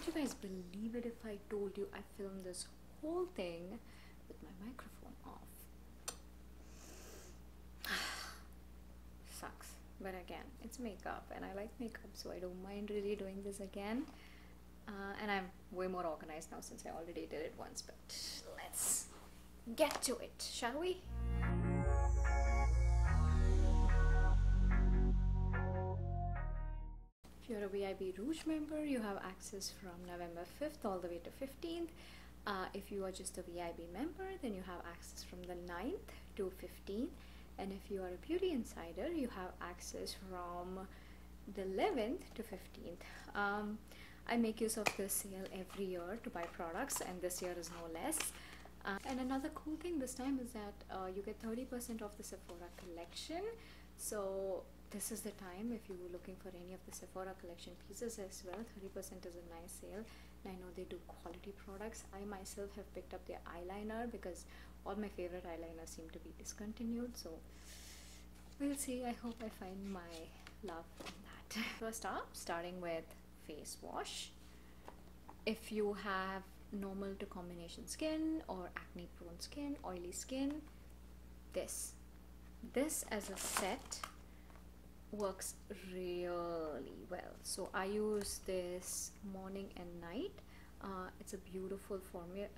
Would you guys believe it if I told you I filmed this whole thing with my microphone off? Sucks. But again, it's makeup and I like makeup, so I don't mind really doing this again. Uh, and I'm way more organized now since I already did it once, but let's get to it, shall we? You're a VIB Rouge member, you have access from November 5th all the way to 15th. Uh, if you are just a VIB member, then you have access from the 9th to 15th. And if you are a Beauty Insider, you have access from the 11th to 15th. Um, I make use of this sale every year to buy products, and this year is no less. Uh, and another cool thing this time is that uh, you get 30% off the Sephora collection. So this is the time if you were looking for any of the Sephora collection pieces as well. 30% is a nice sale. And I know they do quality products. I myself have picked up their eyeliner because all my favorite eyeliners seem to be discontinued. So we'll see. I hope I find my love in that. First up, starting with face wash. If you have normal to combination skin or acne prone skin, oily skin, this. This as a set works really well. So I use this morning and night. Uh, it's a beautiful formula.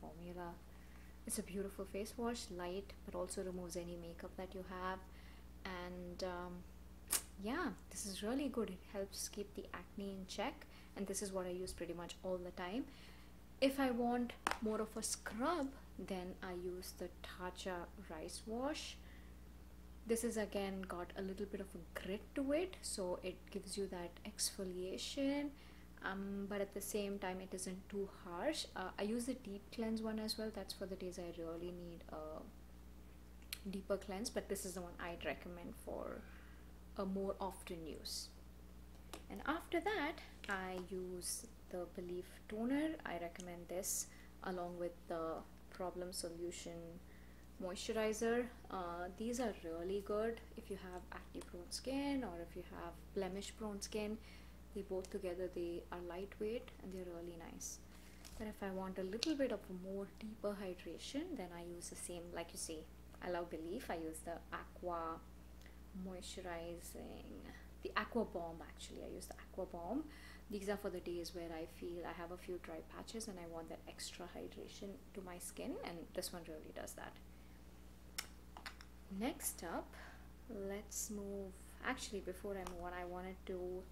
Formula. It's a beautiful face wash, light, but also removes any makeup that you have. And um, yeah, this is really good. It helps keep the acne in check, and this is what I use pretty much all the time. If I want more of a scrub, then I use the Tatcha Rice Wash this is again got a little bit of a grit to it so it gives you that exfoliation um, but at the same time it isn't too harsh. Uh, I use the deep cleanse one as well. That's for the days I really need a deeper cleanse but this is the one I'd recommend for a more often use. And after that I use the Belif toner. I recommend this along with the problem solution moisturizer uh, these are really good. If you have acne prone skin or if you have blemish prone skin they both together they are lightweight and they're really nice. But if I want a little bit of more deeper hydration then I use the same like you see I love Belif I use the aqua moisturizing the aqua bomb actually I use the aqua bomb. These are for the days where I feel I have a few dry patches and I want that extra hydration to my skin and this one really does that next up let's move actually before I move on I wanted to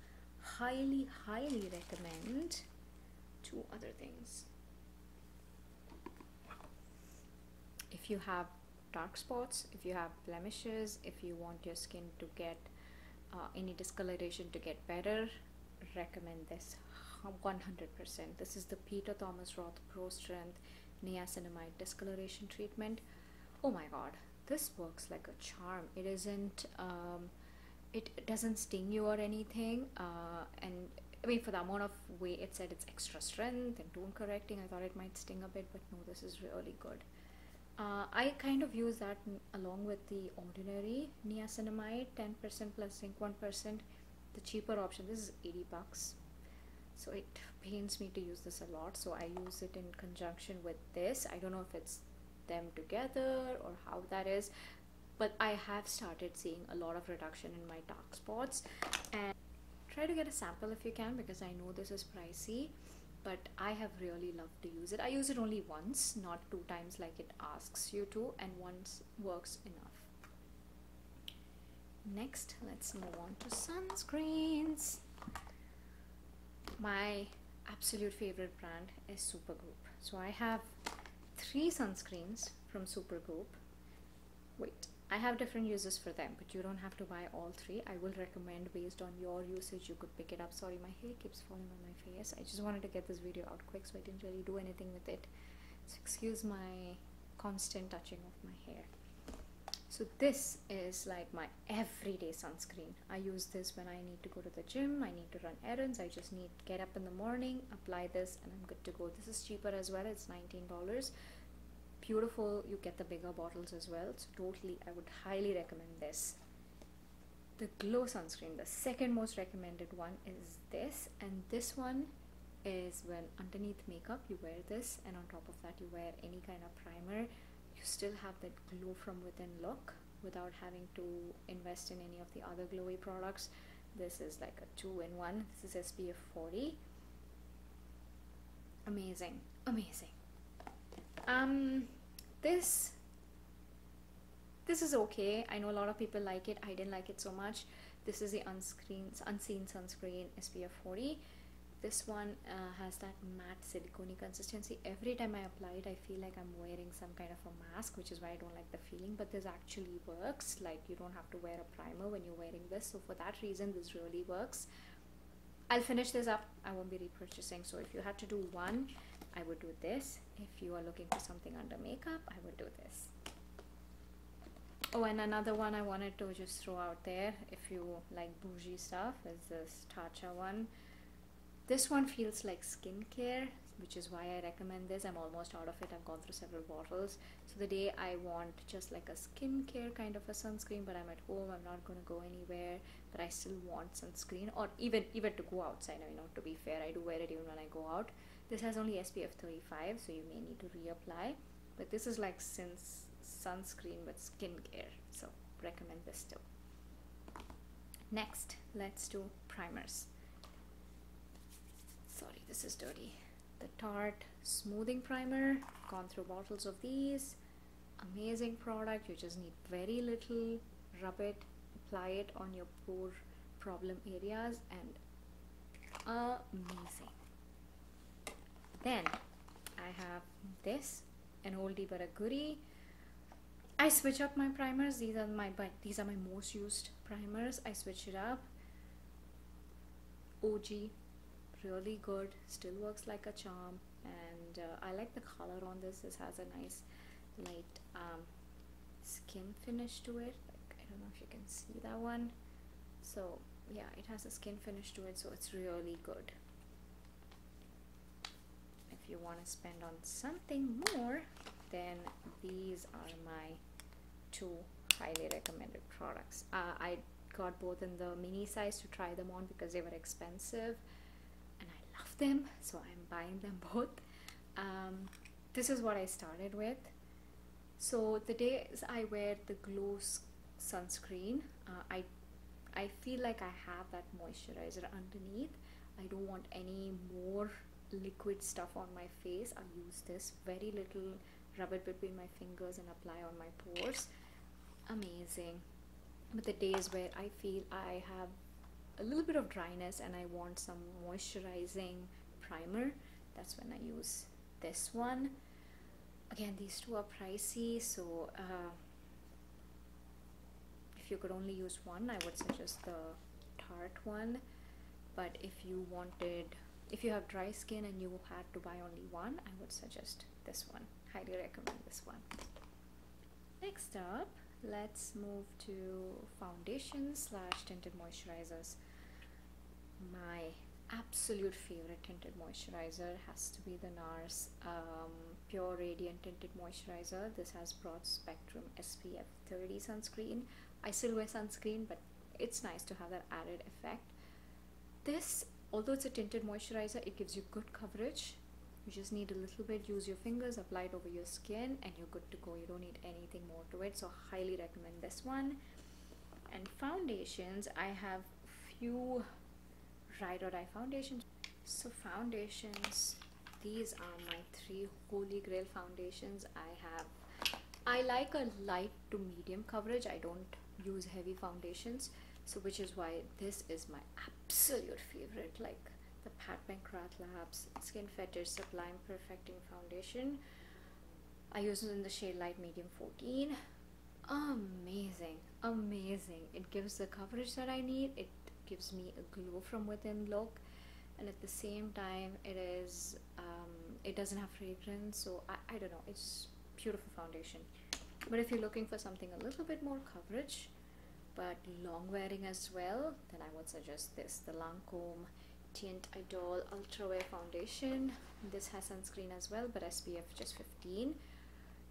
highly highly recommend two other things. If you have dark spots if you have blemishes if you want your skin to get uh, any discoloration to get better recommend this 100% this is the Peter Thomas Roth Pro Strength Niacinamide Discoloration Treatment. Oh my god this works like a charm. It isn't um, it doesn't sting you or anything uh, and I mean for the amount of weight it said it's extra strength and tone correcting I thought it might sting a bit but no this is really good. Uh, I kind of use that along with the ordinary niacinamide 10% plus zinc 1% the cheaper option. This is 80 bucks. So it pains me to use this a lot so I use it in conjunction with this. I don't know if it's them together or how that is but I have started seeing a lot of reduction in my dark spots and try to get a sample if you can because I know this is pricey but I have really loved to use it. I use it only once, not two times like it asks you to, and once works enough. Next, let's move on to sunscreens. My absolute favorite brand is Supergoop. So I have three sunscreens from Supergoop. Wait, I have different uses for them, but you don't have to buy all three. I will recommend based on your usage, you could pick it up. Sorry, my hair keeps falling on my face. I just wanted to get this video out quick, so I didn't really do anything with it. So excuse my constant touching of my hair. So this is like my everyday sunscreen. I use this when I need to go to the gym, I need to run errands, I just need to get up in the morning, apply this and I'm good to go. This is cheaper as well, it's $19 beautiful you get the bigger bottles as well. So totally i would highly recommend this. The glow sunscreen the second most recommended one is this. And this one is when underneath makeup you wear this. And on top of that you wear any kind of primer. You still have that glow from within look without having to invest in any of the other glowy products. This is like a two-in-one. This is spf 40 amazing. Amazing um this this is okay. I know a lot of people like it. I didn't like it so much. This is the unscreen unseen sunscreen spf 40 this one uh, has that matte silicone consistency. Every time i apply it i feel like i'm wearing some kind of a mask which is why i don't like the feeling but this actually works. Like you don't have to wear a primer when you're wearing this. So for that reason this really works. I'll finish this up. I won't be repurchasing. So if you had to do one i would do this if you are looking for something under makeup i would do this oh and another one i wanted to just throw out there if you like bougie stuff is this tatcha one this one feels like skincare, which is why I recommend this. I'm almost out of it. I've gone through several bottles. So the day I want just like a skincare kind of a sunscreen, but I'm at home, I'm not going to go anywhere, but I still want sunscreen, or even even to go outside. I mean, not to be fair, I do wear it even when I go out. This has only SPF 35, so you may need to reapply. But this is like since sunscreen with skincare, so recommend this too. Next, let's do primers. Sorry this is dirty. The Tarte smoothing primer. Gone through bottles of these. Amazing product. You just need very little. Rub it apply it on your pore problem areas and amazing then I have this an a goodie. I switch up my primers. These are my but these are my most used primers. I switch it up. OG really good. Still works like a charm. And uh, I like the color on this. This has a nice light um, skin finish to it. Like, I don't know if you can see that one. So yeah it has a skin finish to it. So it's really good if you want to spend on something more then these are my two highly recommended products. Uh, I got both in the mini size to try them on because they were expensive and I love them so I'm buying them both. Um, this is what I started with. So the days I wear the glow sunscreen uh, I I feel like I have that moisturizer underneath. I don't want any more liquid stuff on my face. I use this very little rub it between my fingers and apply on my pores. Amazing. But the days where I feel I have a little bit of dryness and I want some moisturizing primer that's when I use this one. Again these two are pricey so uh, if you could only use one I would suggest the Tarte one. But if you wanted if you have dry skin and you had to buy only one I would suggest this one highly recommend this one next up let's move to foundation slash tinted moisturizers my absolute favorite tinted moisturizer has to be the NARS um, Pure Radiant Tinted Moisturizer. This has broad spectrum SPF 30 sunscreen. I still wear sunscreen, but it's nice to have that added effect. This, although it's a tinted moisturizer, it gives you good coverage. You just need a little bit, use your fingers, apply it over your skin, and you're good to go. You don't need anything more to it, so highly recommend this one. And foundations, I have few ride or die foundations so foundations these are my three holy grail foundations i have i like a light to medium coverage i don't use heavy foundations so which is why this is my absolute favorite like the Pat McGrath Labs Skin Fetish Sublime Perfecting Foundation. I use it in the shade light medium 14 amazing amazing. It gives the coverage that I need. It gives me a glow from within look. And at the same time it is um, it doesn't have fragrance. So I, I don't know. It's beautiful foundation. But if you're looking for something a little bit more coverage but long wearing as well then I would suggest this the Lancome Teint Idole Ultra Wear Foundation. This has sunscreen as well but SPF just 15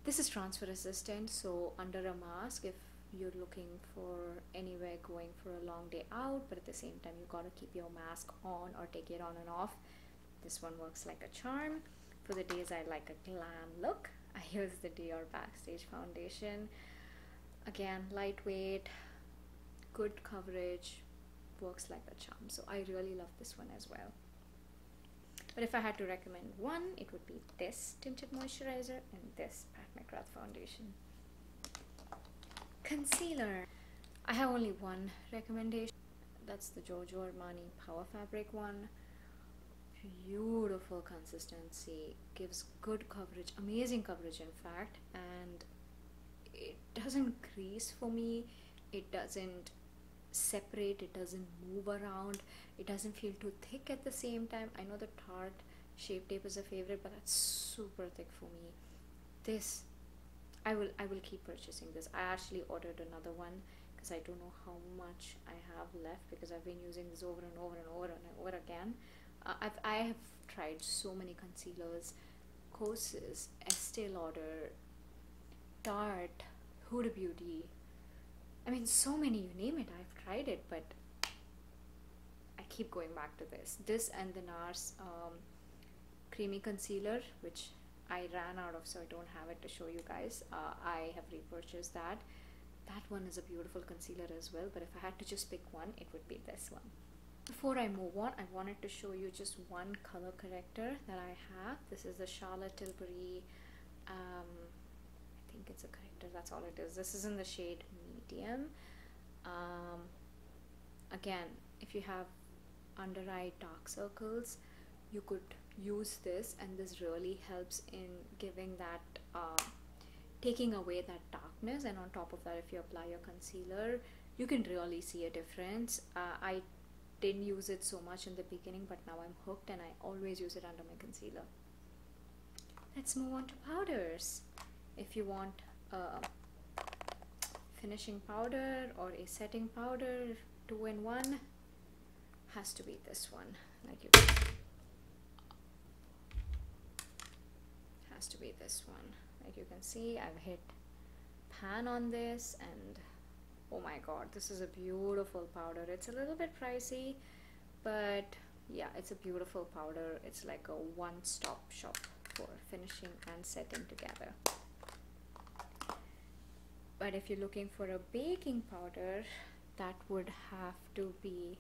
this is transfer resistant so under a mask if you're looking for anywhere going for a long day out but at the same time you got to keep your mask on or take it on and off. This one works like a charm. For the days I like a glam look I use the Dior Backstage foundation. Again lightweight good coverage works like a charm. So I really love this one as well. But if I had to recommend one it would be this tinted moisturizer and this Pat McGrath foundation concealer. I have only one recommendation. That's the Giorgio Armani Power Fabric one. Beautiful consistency gives good coverage amazing coverage in fact and it doesn't crease for me. It doesn't separate it doesn't move around it doesn't feel too thick at the same time. I know the tarte shape tape is a favorite but that's super thick for me. This i will i will keep purchasing this. I actually ordered another one because i don't know how much i have left because i've been using this over and over and over and over again. Uh, I've, I have tried so many concealers Kosas Estee Lauder Tarte Huda Beauty. I mean so many you name it I've tried it but I keep going back to this. This and the NARS um, creamy concealer which I ran out of so I don't have it to show you guys. Uh, I have repurchased that. That one is a beautiful concealer as well but if I had to just pick one it would be this one. Before I move on I wanted to show you just one color corrector that I have. This is the Charlotte Tilbury um, I think it's a corrector that's all it is. This is in the shade medium um, again if you have under eye dark circles you could use this and this really helps in giving that uh, taking away that darkness. And on top of that if you apply your concealer you can really see a difference. Uh, I didn't use it so much in the beginning but now I'm hooked and I always use it under my concealer. Let's move on to powders. If you want a finishing powder or a setting powder two in one has to be this one like you has to be this one like you can see I've hit pan on this and oh my god this is a beautiful powder. It's a little bit pricey but yeah it's a beautiful powder. It's like a one-stop shop for finishing and setting together but if you're looking for a baking powder that would have to be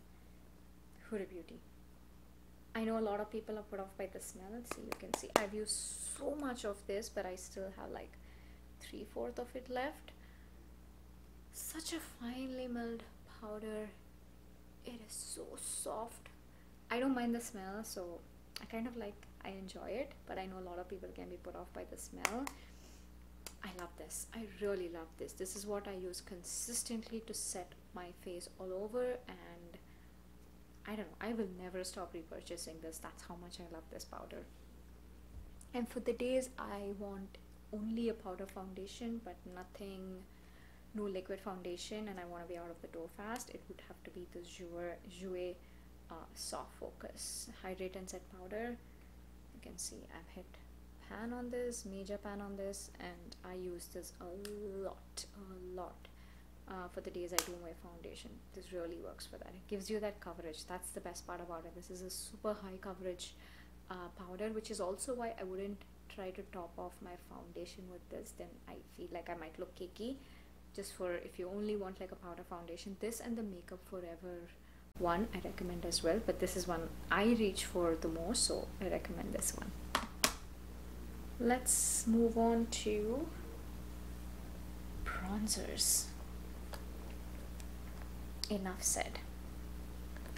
Huda Beauty. I know a lot of people are put off by the smell Let's see you can see. I've used so much of this but I still have like three-fourths of it left. Such a finely milled powder. It is so soft. I don't mind the smell so I kind of like I enjoy it but I know a lot of people can be put off by the smell I love this. I really love this. This is what I use consistently to set my face all over and I don't know I will never stop repurchasing this. That's how much I love this powder. And for the days I want only a powder foundation but nothing no liquid foundation and I want to be out of the door fast. It would have to be the Jouer, Jouer uh, soft focus hydrate and set powder. You can see I've hit pan on this major pan on this and I use this a lot a lot uh, for the days I do my foundation. This really works for that. It gives you that coverage. That's the best part about it. This is a super high coverage uh, powder which is also why I wouldn't try to top off my foundation with this. Then I feel like I might look cakey. Just for if you only want like a powder foundation this and the makeup forever one i recommend as well but this is one i reach for the most so i recommend this one let's move on to bronzers. Enough said.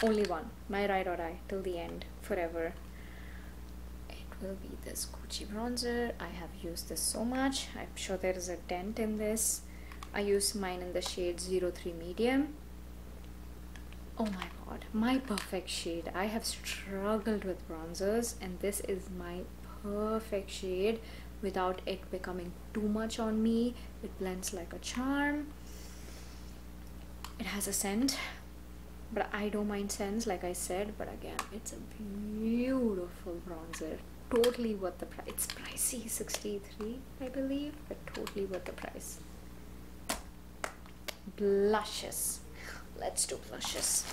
Only one. My ride or die. Till the end. Forever. It will be this Gucci bronzer. I have used this so much. I'm sure there is a dent in this. I use mine in the shade 03 medium. Oh my god. My perfect shade. I have struggled with bronzers and this is my perfect shade without it becoming too much on me. It blends like a charm. It has a scent but I don't mind scents like I said but again it's a beautiful bronzer. Totally worth the price. It's pricey 63 I believe but totally worth the price. Blushes. Let's do blushes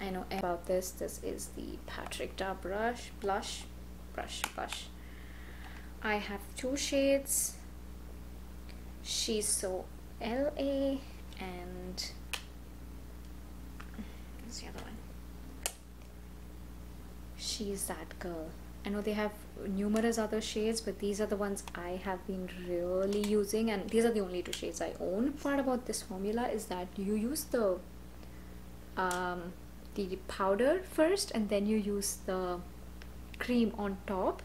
I know about this. This is the Patrick Ta brush, blush, brush, blush. I have two shades. She's so LA and what's the other one? She's that girl. I know they have numerous other shades, but these are the ones I have been really using, and these are the only two shades I own. Part about this formula is that you use the um, the powder first, and then you use the cream on top.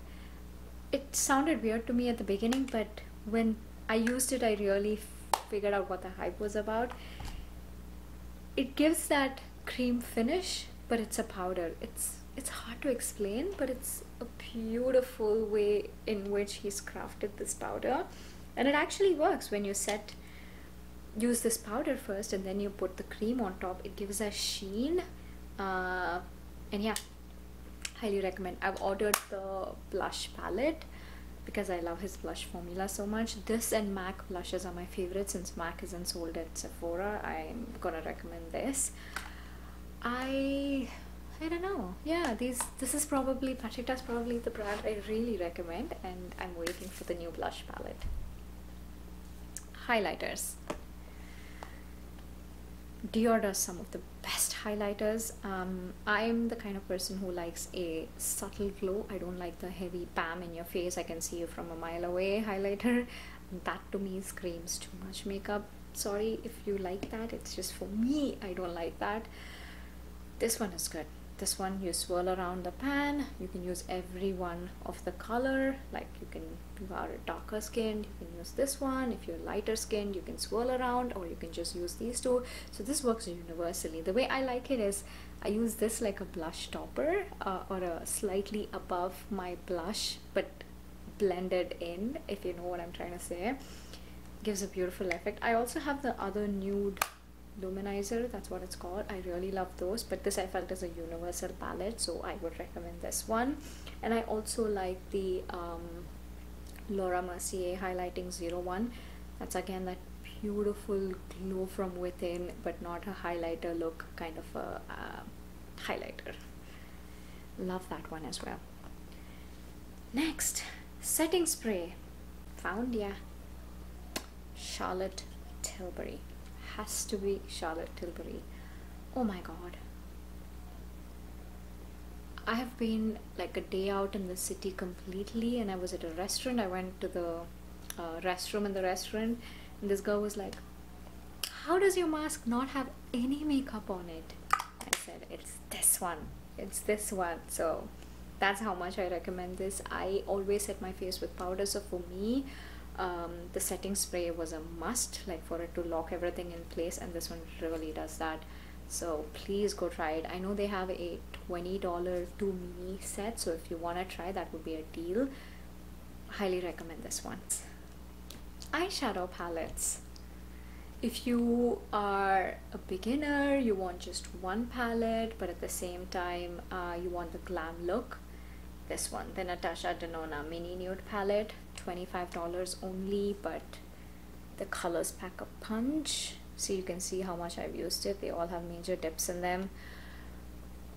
It sounded weird to me at the beginning, but when I used it, I really figured out what the hype was about. It gives that cream finish, but it's a powder. It's it's hard to explain, but it's a beautiful way in which he's crafted this powder. And it actually works when you set use this powder first and then you put the cream on top. It gives a sheen. Uh, and yeah, highly recommend. I've ordered the blush palette because I love his blush formula so much. This and MAC blushes are my favorite since MAC isn't sold at Sephora. I'm gonna recommend this. I I don't know. Yeah, these this is probably Patrick Ta's probably the brand I really recommend and I'm waiting for the new blush palette. Highlighters. Dior does some of the best highlighters. Um, I'm the kind of person who likes a subtle glow. I don't like the heavy bam in your face. I can see you from a mile away highlighter. That to me screams too much makeup. Sorry if you like that. It's just for me. I don't like that. This one is good this one you swirl around the pan. You can use every one of the color. Like you can if you are darker skinned you can use this one. If you're lighter skinned you can swirl around or you can just use these two. So this works universally. The way I like it is I use this like a blush topper uh, or a slightly above my blush but blended in if you know what I'm trying to say. Gives a beautiful effect. I also have the other nude luminizer that's what it's called. I really love those but this i felt is a universal palette so i would recommend this one. And i also like the um, laura mercier highlighting 01 that's again that beautiful glow from within but not a highlighter look kind of a uh, highlighter. Love that one as well. Next setting spray. Found yeah charlotte tilbury has to be Charlotte Tilbury. Oh my god. I have been like a day out in the city completely, and I was at a restaurant. I went to the uh, restroom in the restaurant, and this girl was like, How does your mask not have any makeup on it? I said, It's this one. It's this one. So that's how much I recommend this. I always set my face with powder, so for me, um, the setting spray was a must like for it to lock everything in place and this one really does that. So please go try it. I know they have a $20 two mini set so if you want to try that would be a deal. Highly recommend this one. Eyeshadow palettes. If you are a beginner you want just one palette but at the same time uh, you want the glam look this one the natasha denona mini nude palette $25 only but the colors pack a punch. So you can see how much I've used it. They all have major dips in them.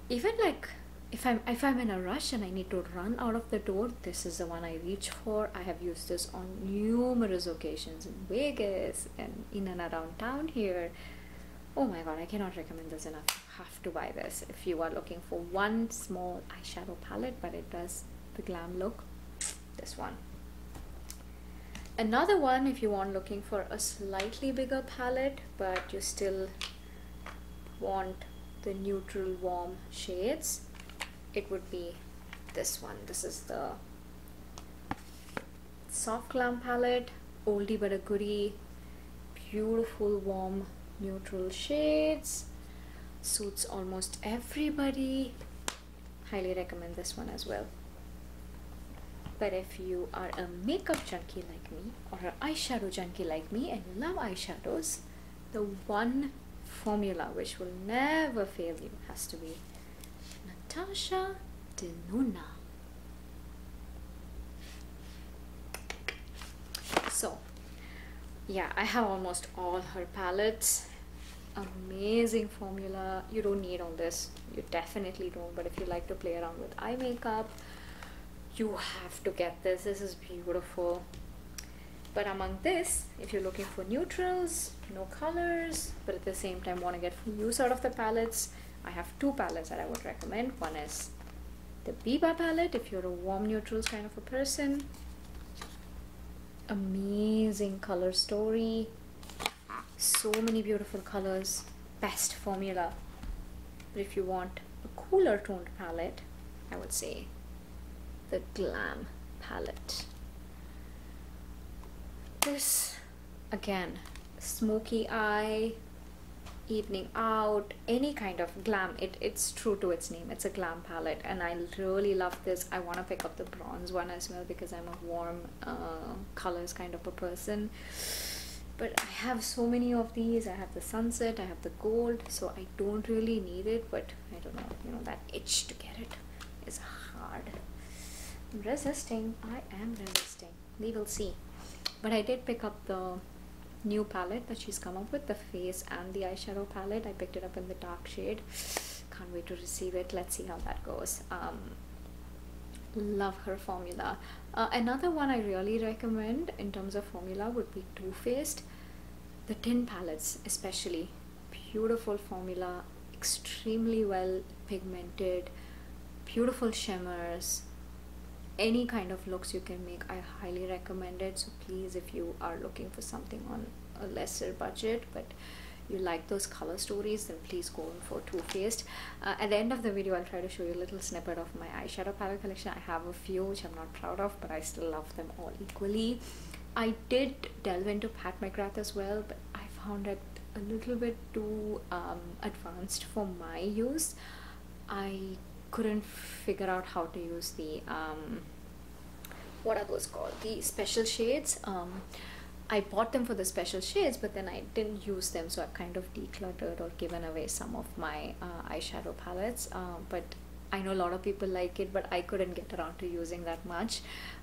Even like if I'm if I'm in a rush and I need to run out of the door this is the one I reach for. I have used this on numerous occasions in Vegas and in and around town here. Oh my god I cannot recommend this enough. You have to buy this if you are looking for one small eyeshadow palette but it does the glam look. This one another one if you want looking for a slightly bigger palette but you still want the neutral warm shades it would be this one. This is the soft glam palette oldie but a goodie beautiful warm neutral shades. Suits almost everybody. Highly recommend this one as well but if you are a makeup junkie like me or an eyeshadow junkie like me and you love eyeshadows, the one formula which will never fail you has to be Natasha Denona. So, yeah, I have almost all her palettes. amazing formula you don't need all this you definitely don't but if you like to play around with eye makeup you have to get this. This is beautiful. But among this if you're looking for neutrals no colors but at the same time want to get use out of the palettes I have two palettes that I would recommend. One is the Biba palette if you're a warm neutrals kind of a person. Amazing color story. So many beautiful colors. Best formula. But if you want a cooler toned palette I would say the glam palette. This again smoky eye evening out any kind of glam it it's true to its name. It's a glam palette and i really love this. I want to pick up the bronze one as well because i'm a warm uh, colors kind of a person. But i have so many of these. I have the sunset i have the gold so i don't really need it but i don't know you know that itch to get it is hard resisting. I am resisting. We will see. But i did pick up the new palette that she's come up with the face and the eyeshadow palette. I picked it up in the dark shade. Can't wait to receive it. Let's see how that goes. Um, love her formula. Uh, another one i really recommend in terms of formula would be Too Faced. The tin palettes especially. Beautiful formula extremely well pigmented beautiful shimmers any kind of looks you can make i highly recommend it so please if you are looking for something on a lesser budget but you like those color stories then please go in for Too Faced. Uh, at the end of the video I'll try to show you a little snippet of my eyeshadow palette collection. I have a few which I'm not proud of but I still love them all equally. I did delve into Pat McGrath as well but I found it a little bit too um, advanced for my use. I couldn't figure out how to use the um, what are those called? The special shades. Um, I bought them for the special shades but then I didn't use them so I've kind of decluttered or given away some of my uh, eyeshadow palettes. Uh, but I know a lot of people like it but I couldn't get around to using that much.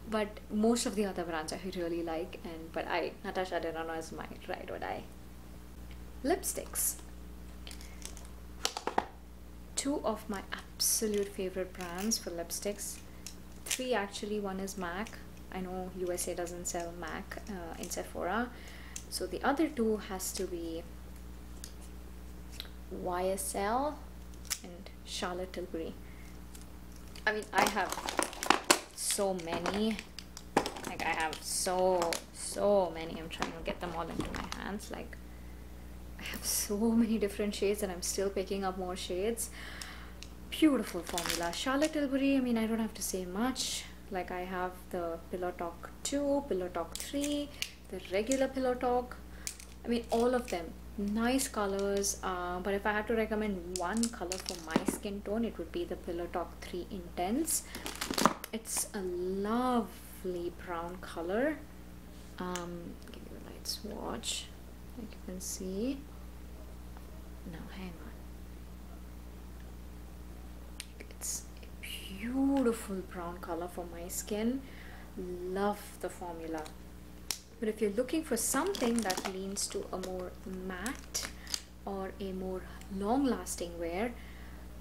But most of the other brands I really like and but I Natasha Denona is my ride or die. Lipsticks two of my absolute favorite brands for lipsticks. Three actually one is MAC. I know USA doesn't sell MAC uh, in Sephora. So the other two has to be YSL and Charlotte Tilbury. I mean I have so many. Like I have so so many. I'm trying to get them all into my hands. Like I have so many different shades and I'm still picking up more shades. Beautiful formula. Charlotte Tilbury I mean I don't have to say much. Like I have the Pillow Talk 2 Pillow Talk 3 the regular Pillow Talk. I mean all of them. Nice colors uh, but if I had to recommend one color for my skin tone it would be the Pillow Talk 3 Intense. It's a lovely brown color. Um, give you a light swatch like you can see now hang on. It's a beautiful brown color for my skin. Love the formula. But if you're looking for something that leans to a more matte or a more long-lasting wear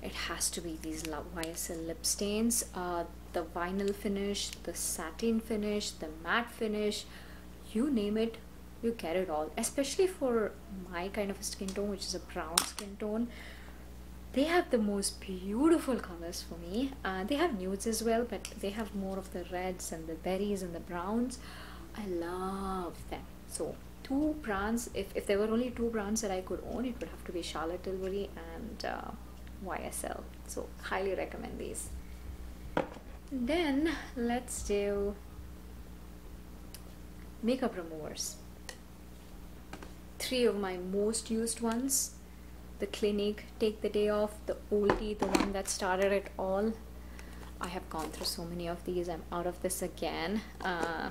it has to be these YSL lip stains uh, the vinyl finish the satin finish the matte finish you name it you get it all especially for my kind of skin tone which is a brown skin tone they have the most beautiful colors for me. Uh, they have nudes as well but they have more of the reds and the berries and the browns. I love them. So two brands if, if there were only two brands that I could own it would have to be Charlotte Tilbury and uh, YSL so highly recommend these. Then let's do makeup removers three of my most used ones the clinique, take the day off, the oldie, the one that started it all. I have gone through so many of these. I'm out of this again. Uh,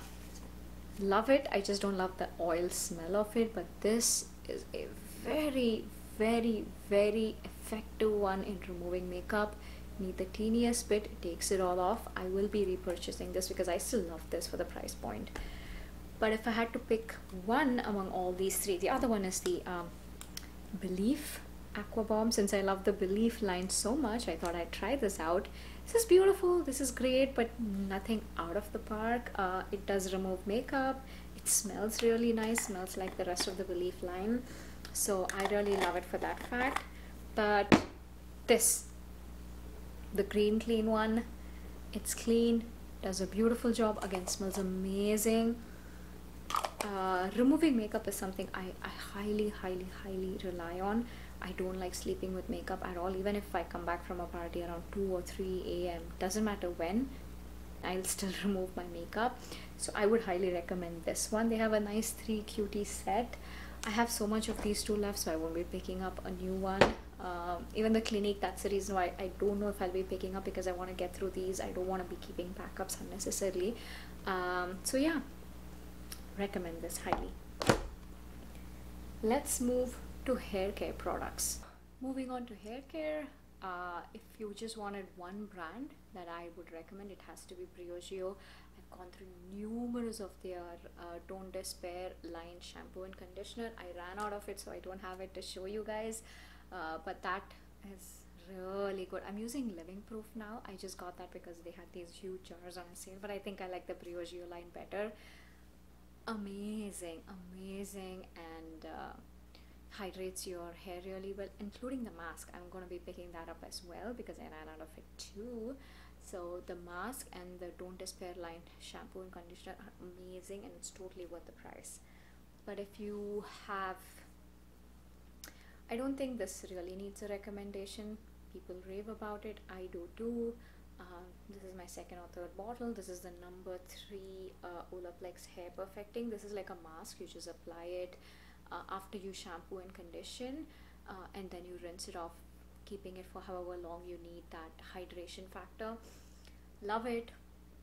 love it. I just don't love the oil smell of it, but this is a very, very, very effective one in removing makeup. Need the teeniest bit, it takes it all off. I will be repurchasing this because I still love this for the price point. But if I had to pick one among all these three, the other one is the um, Belif Aqua Bomb. Since I love the Belif line so much, I thought I'd try this out. This is beautiful, this is great, but nothing out of the park. Uh, it does remove makeup. It smells really nice, smells like the rest of the Belif line. So I really love it for that fact. But this, the green clean one, it's clean, does a beautiful job, again smells amazing. Uh, removing makeup is something I, I highly, highly, highly rely on. I don't like sleeping with makeup at all, even if I come back from a party around 2 or 3 a.m. Doesn't matter when, I'll still remove my makeup. So I would highly recommend this one. They have a nice 3 cutie set. I have so much of these two left, so I won't be picking up a new one. Um, even the Clinique, that's the reason why I don't know if I'll be picking up because I want to get through these. I don't want to be keeping backups unnecessarily. Um, so yeah, recommend this highly. Let's move to hair care products. Moving on to hair care, uh, if you just wanted one brand that I would recommend, it has to be Briogeo. I've gone through numerous of their uh, Don't Despair line shampoo and conditioner. I ran out of it, so I don't have it to show you guys. Uh, but that is really good. I'm using Living Proof now. I just got that because they had these huge jars on sale, but I think I like the Briogeo line better. Amazing, amazing, and uh, hydrates your hair really well including the mask. I'm going to be picking that up as well because i ran out of it too. So the mask and the don't despair line shampoo and conditioner are amazing and it's totally worth the price. But if you have i don't think this really needs a recommendation. People rave about it. I do too uh, this is my second or third bottle. This is the number three uh, olaplex hair perfecting. This is like a mask. You just apply it uh, after you shampoo and condition uh, and then you rinse it off keeping it for however long you need that hydration factor. Love it.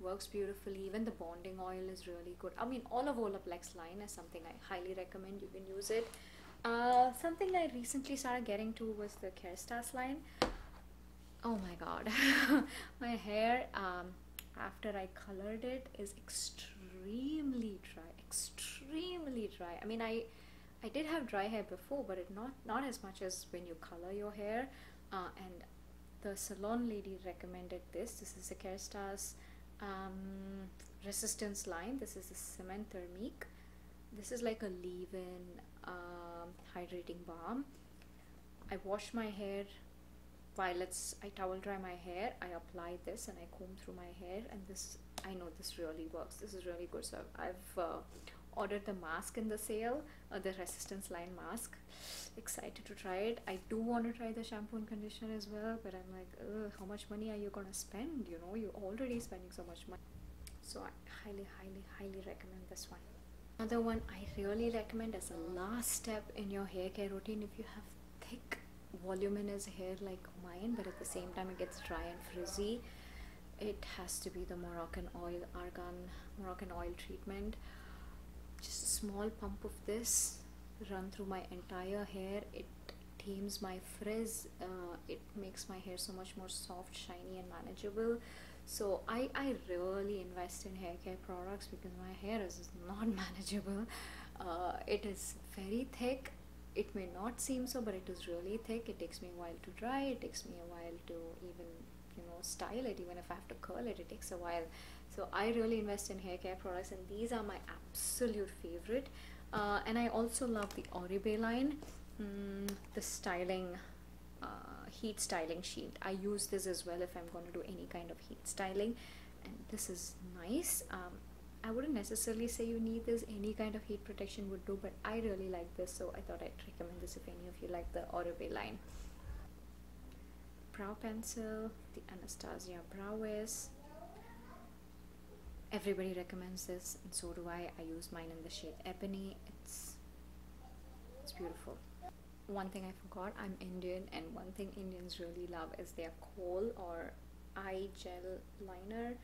Works beautifully. Even the bonding oil is really good. I mean all of olaplex line is something i highly recommend. You can use it. Uh, something i recently started getting to was the kerastase line oh my god my hair um, after i colored it is extremely dry extremely dry i mean i I did have dry hair before, but it not not as much as when you color your hair. Uh, and the salon lady recommended this. This is a Kerastase um, resistance line. This is a Ciment thermique. This is like a leave-in um, hydrating balm. I wash my hair while it's I towel dry my hair. I apply this and I comb through my hair, and this I know this really works. This is really good. So I've uh, ordered the mask in the sale uh, the resistance line mask excited to try it i do want to try the shampoo and conditioner as well but i'm like how much money are you gonna spend you know you're already spending so much money so i highly highly highly recommend this one another one i really recommend as a last step in your hair care routine if you have thick voluminous hair like mine but at the same time it gets dry and frizzy. It has to be the moroccan oil argan moroccan oil treatment. Just a small pump of this run through my entire hair. It tames my frizz. Uh, it makes my hair so much more soft shiny and manageable. So I, I really invest in hair care products because my hair is not manageable. Uh, it is very thick it may not seem so but it is really thick. It takes me a while to dry. It takes me a while to even you know style it. Even if I have to curl it it takes a while. So I really invest in hair care products and these are my absolute favorite. Uh, and I also love the Oribe line. Mm, the styling uh, heat styling sheet. I use this as well if I'm going to do any kind of heat styling. And this is nice. Um, I wouldn't necessarily say you need this. Any kind of heat protection would do but I really like this so I thought I'd recommend this if any of you like the Oribe line. Brow pencil the Anastasia Brow Wiz everybody recommends this and so do I. I use mine in the shade ebony. It's it's beautiful. One thing I forgot I'm Indian and one thing Indians really love is their kohl or eye gel liner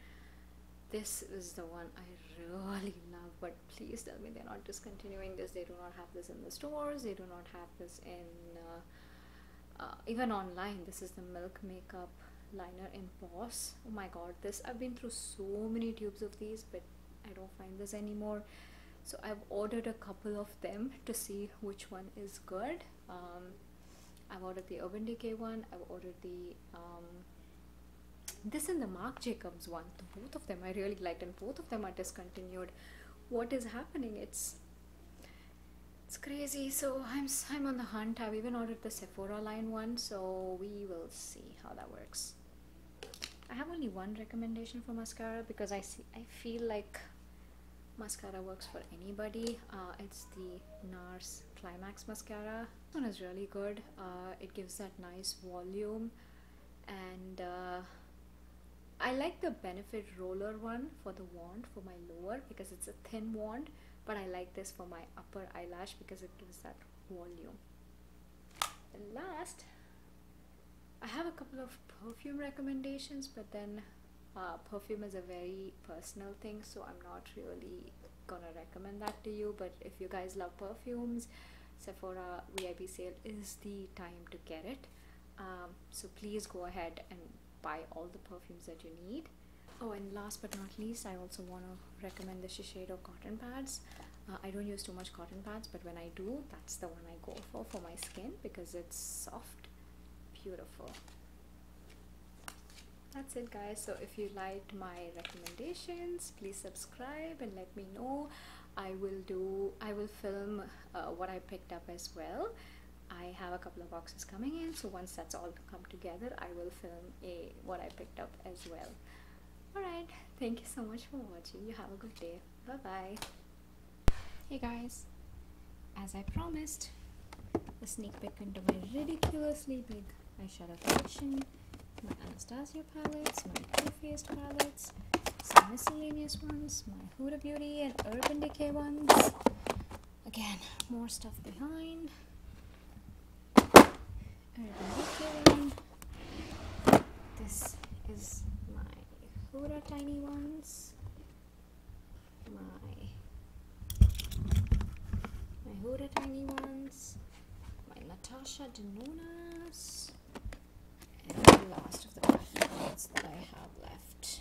this is the one I really love but please tell me they're not discontinuing this. They do not have this in the stores. They do not have this in uh, uh, even online. This is the milk makeup liner in Boss. Oh my god, this I've been through so many tubes of these, but I don't find this anymore. so I've ordered a couple of them to see which one is good. Um, I've ordered the Urban Decay one. I've ordered the um, this and the Marc Jacobs one both of them I really liked and both of them are discontinued. What is happening? It's it's crazy. So I'm I'm on the hunt. I've even ordered the Sephora line one so we will see how that works. I have only one recommendation for mascara because I see I feel like mascara works for anybody. Uh, it's the NARS Climax mascara. This one is really good. Uh, it gives that nice volume and uh, I like the Benefit roller one for the wand for my lower because it's a thin wand but I like this for my upper eyelash because it gives that volume. And last I have a couple of perfume recommendations but then uh, perfume is a very personal thing so I'm not really gonna recommend that to you but if you guys love perfumes Sephora VIB sale is the time to get it. Um, so please go ahead and buy all the perfumes that you need. Oh and last but not least I also want to recommend the Shiseido cotton pads. Uh, I don't use too much cotton pads but when I do that's the one I go for for my skin because it's soft beautiful. That's it guys. So if you liked my recommendations please subscribe and let me know. I will do i will film uh, what i picked up as well i have a couple of boxes coming in so once that's all come together i will film a what i picked up as well. All right thank you so much for watching. You have a good day. Bye bye hey guys as i promised a sneak peek into my ridiculously big eyeshadow collection my Anastasia palettes, my Too Faced palettes, some miscellaneous ones, my Huda Beauty and Urban Decay ones. Again, more stuff behind. This is my Huda Tiny Ones. My my Huda Tiny Ones. My Natasha Denonas. And the last of the ones that I have left.